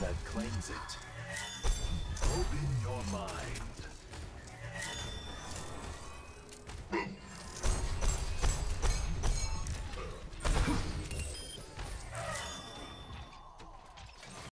that claims it.